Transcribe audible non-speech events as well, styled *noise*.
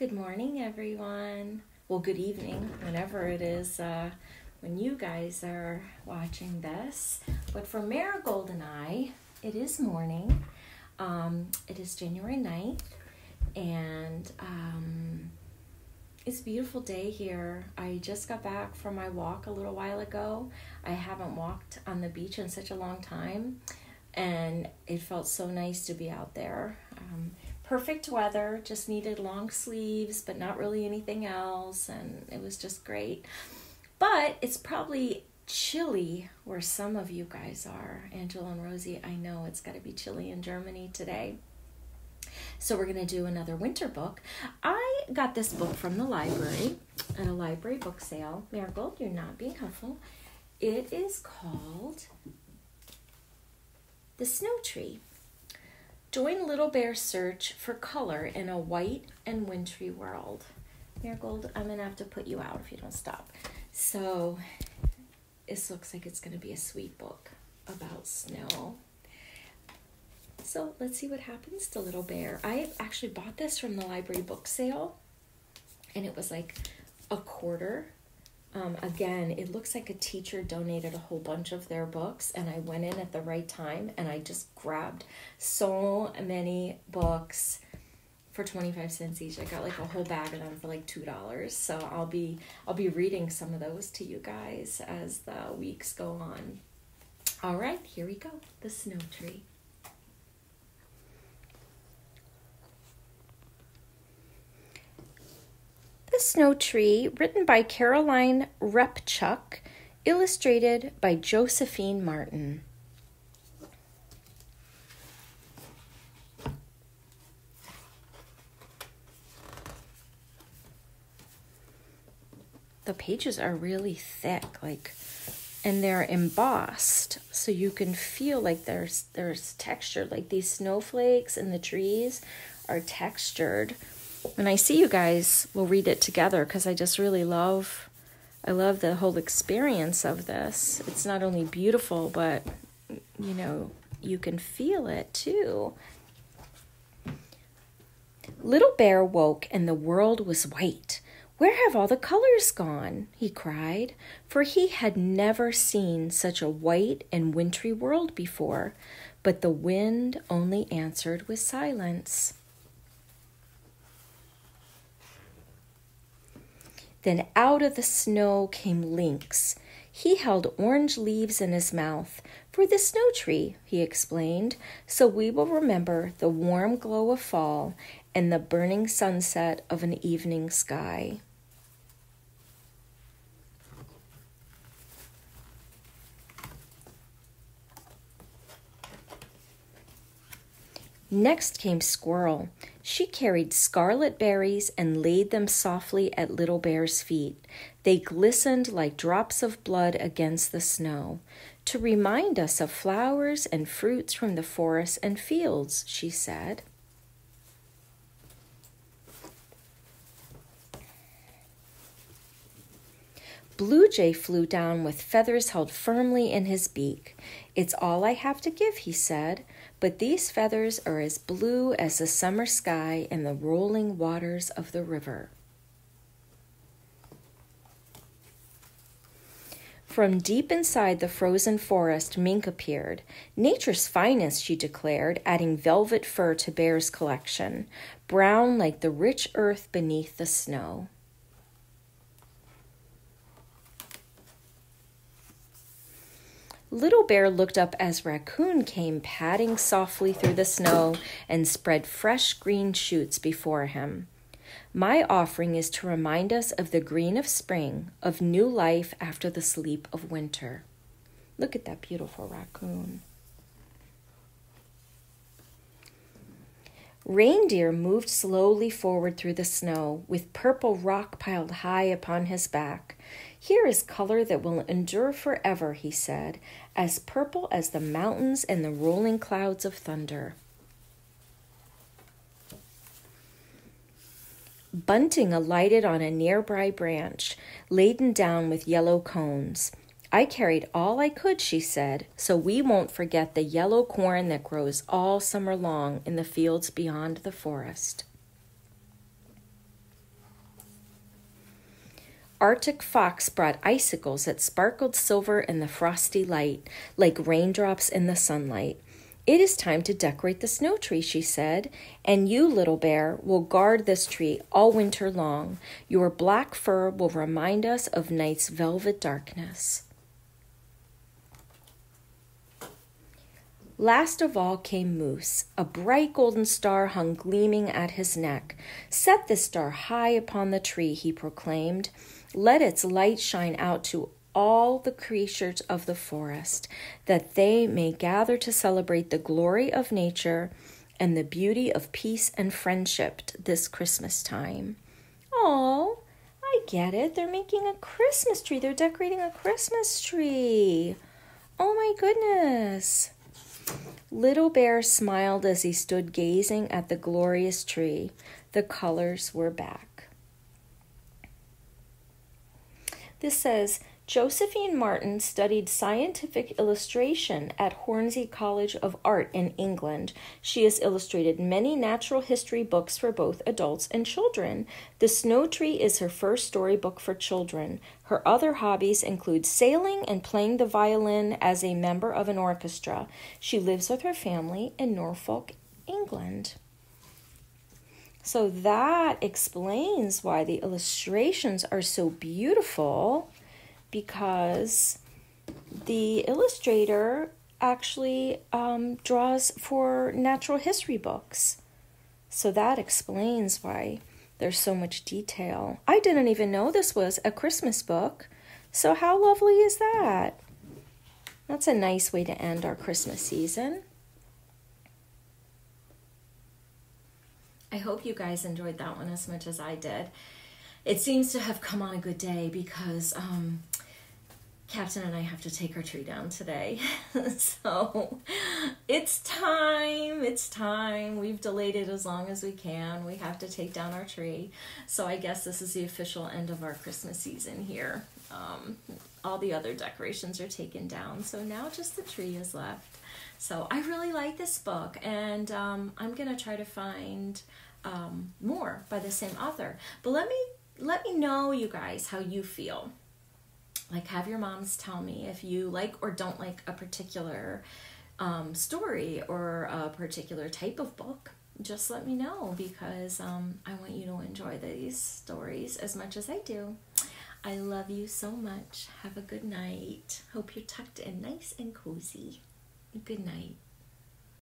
Good morning, everyone. Well, good evening, whenever it is uh, when you guys are watching this. But for Marigold and I, it is morning. Um, it is January 9th, and um, it's a beautiful day here. I just got back from my walk a little while ago. I haven't walked on the beach in such a long time, and it felt so nice to be out there. Um, perfect weather, just needed long sleeves, but not really anything else, and it was just great. But it's probably chilly where some of you guys are. Angela and Rosie, I know it's got to be chilly in Germany today. So we're going to do another winter book. I got this book from the library at a library book sale. Marigold, you're not being helpful. It is called The Snow Tree Join Little Bear's search for color in a white and wintry world. Marigold, I'm gonna have to put you out if you don't stop. So, this looks like it's gonna be a sweet book about snow. So, let's see what happens to Little Bear. I actually bought this from the library book sale, and it was like a quarter um, again, it looks like a teacher donated a whole bunch of their books, and I went in at the right time and I just grabbed so many books for 25 cents each. I got like a whole bag of them for like $2. So I'll be I'll be reading some of those to you guys as the weeks go on. All right, here we go. The snow tree. Snow Tree, written by Caroline Repchuk, illustrated by Josephine Martin. The pages are really thick, like and they're embossed so you can feel like there's there's texture like these snowflakes and the trees are textured when I see you guys, we'll read it together because I just really love I love the whole experience of this. It's not only beautiful, but you know, you can feel it too. Little Bear woke and the world was white. Where have all the colors gone? he cried, for he had never seen such a white and wintry world before. But the wind only answered with silence. Then out of the snow came Lynx. He held orange leaves in his mouth. For the snow tree, he explained, so we will remember the warm glow of fall and the burning sunset of an evening sky. Next came Squirrel. She carried scarlet berries and laid them softly at Little Bear's feet. They glistened like drops of blood against the snow. To remind us of flowers and fruits from the forests and fields, she said. Blue Jay flew down with feathers held firmly in his beak. It's all I have to give, he said. But these feathers are as blue as the summer sky and the rolling waters of the river. From deep inside the frozen forest, mink appeared. Nature's finest, she declared, adding velvet fur to Bear's collection, brown like the rich earth beneath the snow. Little Bear looked up as Raccoon came padding softly through the snow and spread fresh green shoots before him. My offering is to remind us of the green of spring, of new life after the sleep of winter. Look at that beautiful raccoon. Reindeer moved slowly forward through the snow, with purple rock piled high upon his back. Here is color that will endure forever, he said, as purple as the mountains and the rolling clouds of thunder. Bunting alighted on a nearby branch, laden down with yellow cones. I carried all I could, she said, so we won't forget the yellow corn that grows all summer long in the fields beyond the forest. Arctic fox brought icicles that sparkled silver in the frosty light, like raindrops in the sunlight. It is time to decorate the snow tree, she said, and you, little bear, will guard this tree all winter long. Your black fur will remind us of night's velvet darkness. Last of all came Moose. A bright golden star hung gleaming at his neck. Set this star high upon the tree, he proclaimed. Let its light shine out to all the creatures of the forest, that they may gather to celebrate the glory of nature and the beauty of peace and friendship this Christmas time. Oh, I get it. They're making a Christmas tree. They're decorating a Christmas tree. Oh my goodness. Little Bear smiled as he stood gazing at the glorious tree. The colors were back. This says Josephine Martin studied scientific illustration at Hornsey College of Art in England. She has illustrated many natural history books for both adults and children. The Snow Tree is her first storybook for children. Her other hobbies include sailing and playing the violin as a member of an orchestra. She lives with her family in Norfolk, England. So that explains why the illustrations are so beautiful because the illustrator actually um, draws for natural history books. So that explains why there's so much detail. I didn't even know this was a Christmas book. So, how lovely is that? That's a nice way to end our Christmas season. I hope you guys enjoyed that one as much as I did it seems to have come on a good day because um, Captain and I have to take our tree down today. *laughs* so it's time. It's time. We've delayed it as long as we can. We have to take down our tree. So I guess this is the official end of our Christmas season here. Um, all the other decorations are taken down. So now just the tree is left. So I really like this book, and um, I'm to try to find um, more by the same author. But let me let me know, you guys, how you feel. Like, have your moms tell me if you like or don't like a particular um, story or a particular type of book. Just let me know because um, I want you to enjoy these stories as much as I do. I love you so much. Have a good night. Hope you're tucked in nice and cozy. Good night.